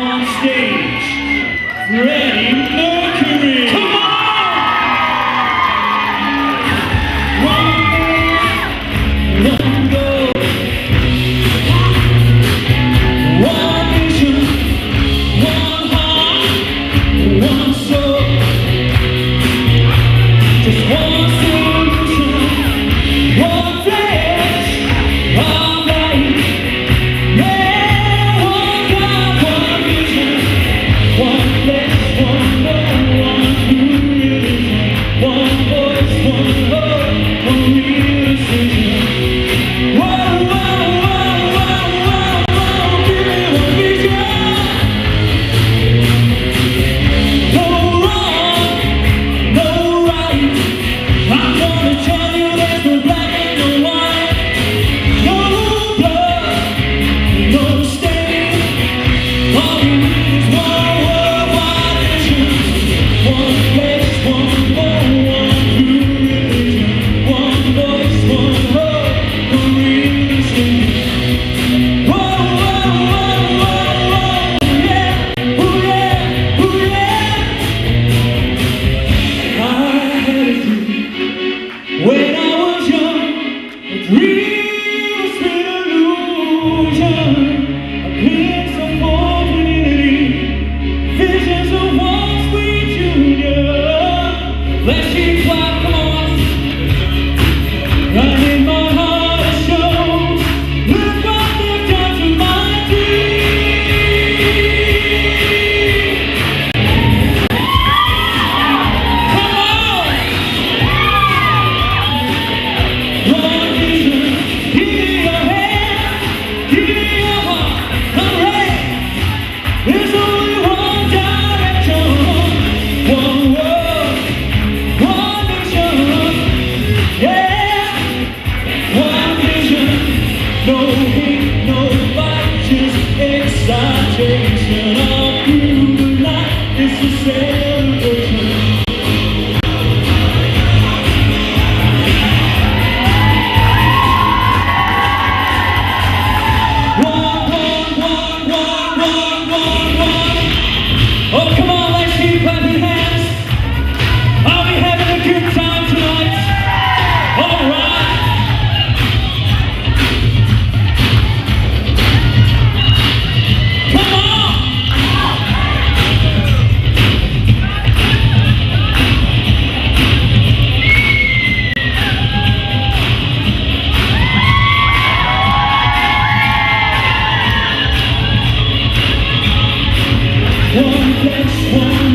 On stage, Freddie Mercury. Come on! One, one goal, one vision, one heart, one soul. Just one. When I was young, Amen. One last one